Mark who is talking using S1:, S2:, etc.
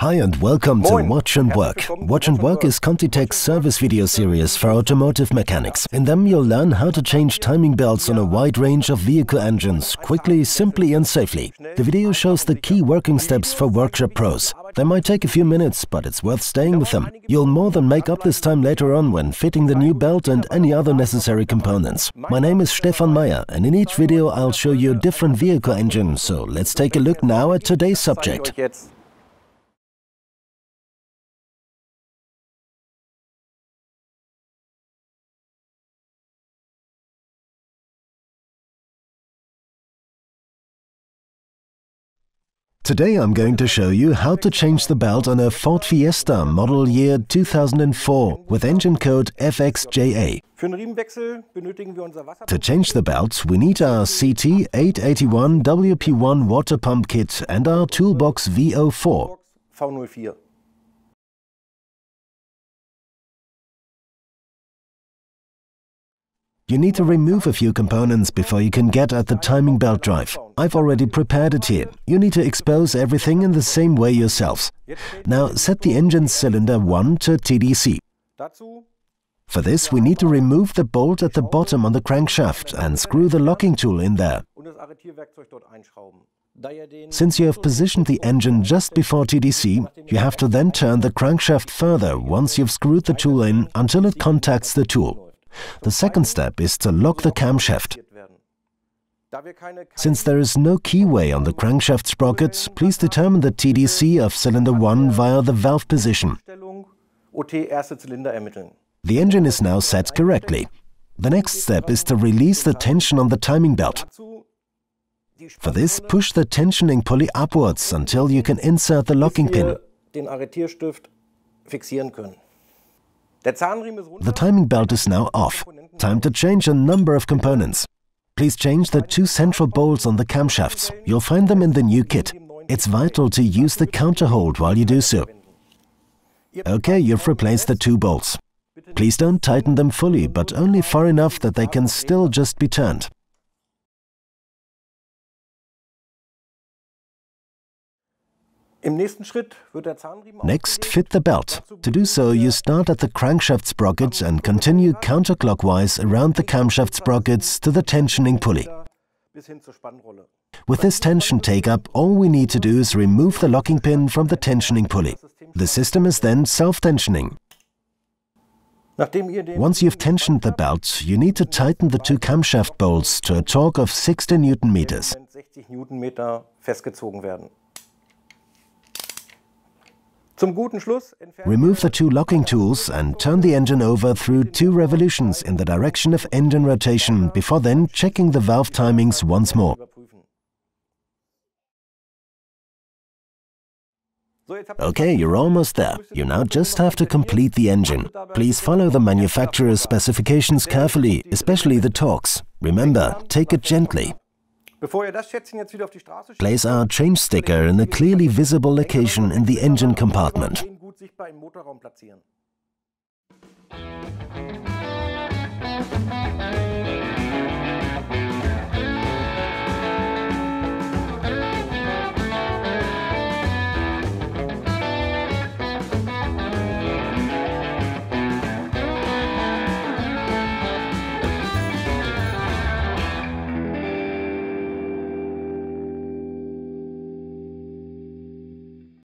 S1: Hi and welcome to Watch and Work. Watch and Work is Contitech's service video series for automotive mechanics. In them you'll learn how to change timing belts on a wide range of vehicle engines, quickly, simply and safely. The video shows the key working steps for workshop pros. They might take a few minutes, but it's worth staying with them. You'll more than make up this time later on when fitting the new belt and any other necessary components. My name is Stefan Meyer and in each video I'll show you a different vehicle engine, so let's take a look now at today's subject. Today I'm going to show you how to change the belt on a Ford Fiesta model year 2004 with engine code FXJA.
S2: Für einen Riemenwechsel benötigen wir unser Wasser.
S1: To change the belt, we need our CT881 WP1 water pump kit and our Toolbox VO4. You need to remove a few components before you can get at the timing belt drive. I've already prepared it here. You need to expose everything in the same way yourselves. Now set the engine cylinder 1 to TDC. For this, we need to remove the bolt at the bottom on the crankshaft and screw the locking tool in there. Since you have positioned the engine just before TDC, you have to then turn the crankshaft further once you've screwed the tool in until it contacts the tool. The second step is to lock the camshaft. Since there is no keyway on the crankshaft sprocket, please determine the TDC of cylinder 1 via the valve position. The engine is now set correctly. The next step is to release the tension on the timing belt. For this, push the tensioning pulley upwards until you can insert the locking pin. The timing belt is now off. Time to change a number of components. Please change the two central bolts on the camshafts. You'll find them in the new kit. It's vital to use the counterhold while you do so. Okay, you've replaced the two bolts. Please don't tighten them fully, but only far enough that they can still just be turned. Next, fit the belt. To do so, you start at the crankshaft sprocket and continue counterclockwise around the camshaft sprockets to the tensioning pulley.
S2: bis hin zur Spannrolle.
S1: With this tension take-up, all we need to do is remove the locking pin from the tensioning pulley. The system is then self-tensioning.
S2: Nachdem ihr den
S1: Once you've tensioned the belt, you need to tighten the two camshaft bolts to a torque of 60 Newton meters. Remove the two locking tools and turn the engine over through two revolutions in the direction of engine rotation before then checking the valve timings once more.
S2: überprüfen. So, jetzt habt ihr
S1: Okay, you're almost there. You now just have to complete the engine. Please follow the manufacturer's specifications carefully, especially the torques. Remember, take it gently. Place our change sticker in a clearly visible location in the engine compartment.